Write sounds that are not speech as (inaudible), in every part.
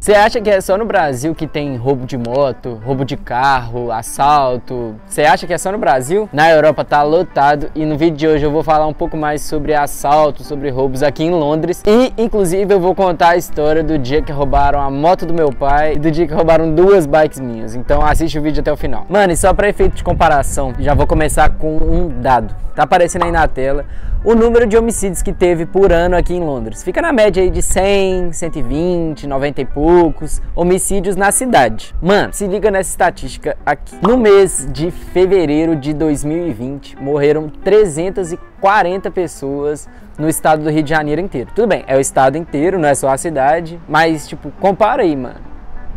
Você acha que é só no Brasil que tem roubo de moto, roubo de carro, assalto? Você acha que é só no Brasil? Na Europa tá lotado e no vídeo de hoje eu vou falar um pouco mais sobre assalto, sobre roubos aqui em Londres e inclusive eu vou contar a história do dia que roubaram a moto do meu pai e do dia que roubaram duas bikes minhas. Então assiste o vídeo até o final. Mano, e só para efeito de comparação, já vou começar com um dado. Tá aparecendo aí na tela o número de homicídios que teve por ano aqui em Londres. Fica na média aí de 100, 120, 90 e poucos homicídios na cidade. Mano, se liga nessa estatística aqui. No mês de fevereiro de 2020, morreram 340 pessoas no estado do Rio de Janeiro inteiro. Tudo bem, é o estado inteiro, não é só a cidade, mas tipo, compara aí, mano.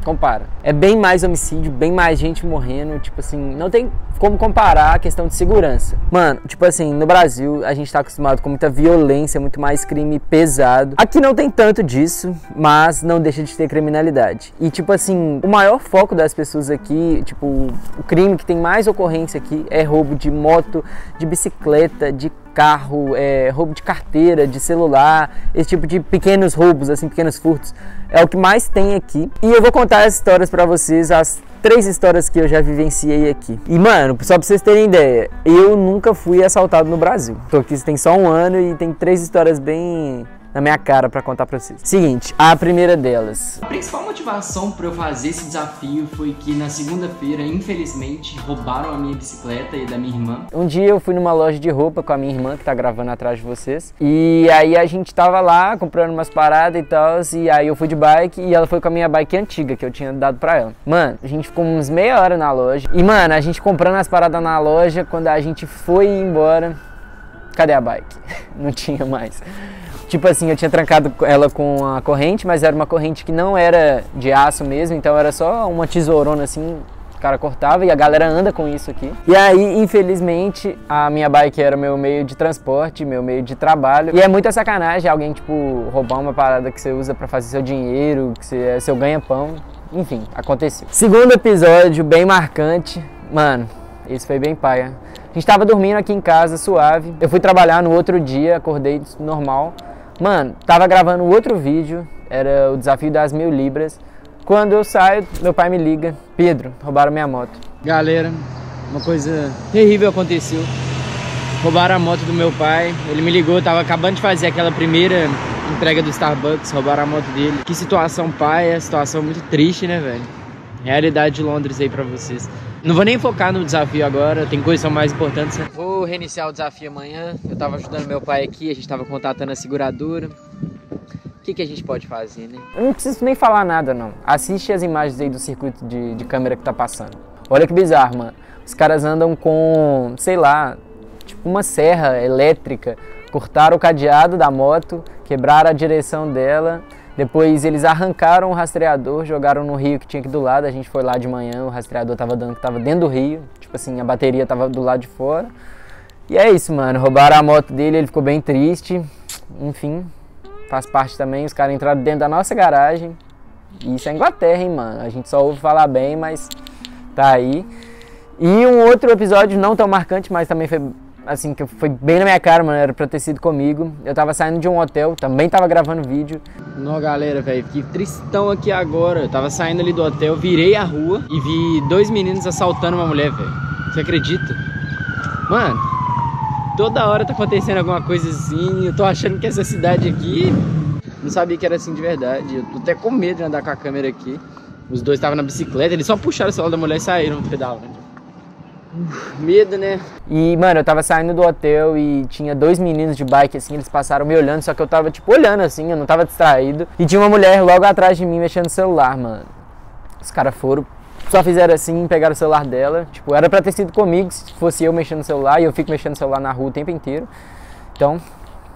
Compara. É bem mais homicídio, bem mais gente morrendo. Tipo assim, não tem como comparar a questão de segurança. Mano, tipo assim, no Brasil a gente tá acostumado com muita violência, muito mais crime pesado. Aqui não tem tanto disso, mas não deixa de ter criminalidade. E tipo assim, o maior foco das pessoas aqui, tipo, o crime que tem mais ocorrência aqui é roubo de moto, de bicicleta, de carro, é, roubo de carteira, de celular, esse tipo de pequenos roubos, assim, pequenos furtos. É o que mais tem aqui. E eu vou contar as histórias para vocês, as três histórias que eu já vivenciei aqui. E, mano, só pra vocês terem ideia, eu nunca fui assaltado no Brasil. Tô aqui tem só um ano e tem três histórias bem na minha cara para contar para vocês. Seguinte, a primeira delas. A principal motivação para eu fazer esse desafio foi que na segunda-feira, infelizmente, roubaram a minha bicicleta e da minha irmã. Um dia eu fui numa loja de roupa com a minha irmã que tá gravando atrás de vocês. E aí a gente tava lá comprando umas paradas e tal, e aí eu fui de bike e ela foi com a minha bike antiga que eu tinha dado para ela. Mano, a gente ficou uns meia hora na loja. E mano, a gente comprando as paradas na loja, quando a gente foi embora, cadê a bike? (laughs) Não tinha mais. Tipo assim, eu tinha trancado ela com a corrente, mas era uma corrente que não era de aço mesmo, então era só uma tesourona assim, o cara cortava e a galera anda com isso aqui. E aí, infelizmente, a minha bike era meu meio de transporte, meu meio de trabalho. E é muita sacanagem alguém, tipo, roubar uma parada que você usa para fazer seu dinheiro, que você, é seu ganha-pão. Enfim, aconteceu. Segundo episódio, bem marcante. Mano, esse foi bem paia. A gente tava dormindo aqui em casa, suave. Eu fui trabalhar no outro dia, acordei normal. Mano, tava gravando outro vídeo, era o desafio das mil libras. Quando eu saio, meu pai me liga: Pedro, roubaram minha moto. Galera, uma coisa terrível aconteceu. Roubaram a moto do meu pai. Ele me ligou, tava acabando de fazer aquela primeira entrega do Starbucks, roubaram a moto dele. Que situação paia, situação muito triste, né, velho? Realidade de Londres aí pra vocês. Não vou nem focar no desafio agora, tem coisas que são mais importantes. Né? Vou reiniciar o desafio amanhã. Eu tava ajudando meu pai aqui, a gente tava contatando a seguradora. O que, que a gente pode fazer, né? Eu não preciso nem falar nada, não. Assiste as imagens aí do circuito de, de câmera que tá passando. Olha que bizarro, mano. Os caras andam com, sei lá, tipo uma serra elétrica. Cortaram o cadeado da moto, quebraram a direção dela depois eles arrancaram o rastreador, jogaram no rio que tinha aqui do lado. A gente foi lá de manhã, o rastreador tava dando que tava dentro do rio. Tipo assim, a bateria tava do lado de fora. E é isso, mano. Roubaram a moto dele, ele ficou bem triste. Enfim, faz parte também. Os caras entraram dentro da nossa garagem. E isso é Inglaterra, hein, mano. A gente só ouve falar bem, mas tá aí. E um outro episódio não tão marcante, mas também foi assim, que foi bem na minha cara, mano, era pra ter sido comigo. Eu tava saindo de um hotel, também tava gravando vídeo. Não, galera, velho, fiquei tristão aqui agora. Eu tava saindo ali do hotel, virei a rua e vi dois meninos assaltando uma mulher, velho. Você acredita? Mano, toda hora tá acontecendo alguma coisa assim. Eu tô achando que essa cidade aqui. Não sabia que era assim de verdade. Eu tô até com medo de andar com a câmera aqui. Os dois estavam na bicicleta, eles só puxaram o celular da mulher e saíram do pedal, né? Medo, né? E, mano, eu tava saindo do hotel e tinha dois meninos de bike, assim, eles passaram me olhando, só que eu tava, tipo, olhando, assim, eu não tava distraído. E tinha uma mulher logo atrás de mim mexendo no celular, mano. Os caras foram, só fizeram assim, pegaram o celular dela. Tipo, era pra ter sido comigo se fosse eu mexendo no celular, e eu fico mexendo no celular na rua o tempo inteiro. Então,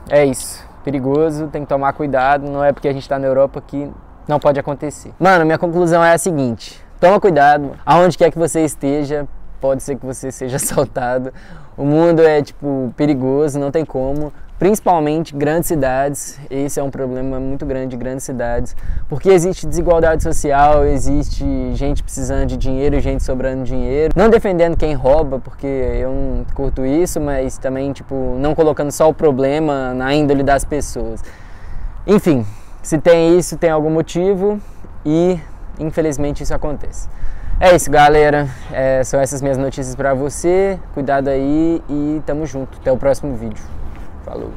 é isso. Perigoso, tem que tomar cuidado, não é porque a gente tá na Europa que não pode acontecer. Mano, minha conclusão é a seguinte: toma cuidado, aonde quer que você esteja, pode ser que você seja (laughs) assaltado. O mundo é tipo perigoso, não tem como. Principalmente grandes cidades, esse é um problema muito grande de grandes cidades, porque existe desigualdade social, existe gente precisando de dinheiro, gente sobrando dinheiro. Não defendendo quem rouba, porque eu não curto isso, mas também tipo não colocando só o problema na índole das pessoas. Enfim, se tem isso, tem algum motivo e infelizmente isso acontece. É isso, galera. É, são essas minhas notícias para você. Cuidado aí e tamo junto. Até o próximo vídeo. Falou.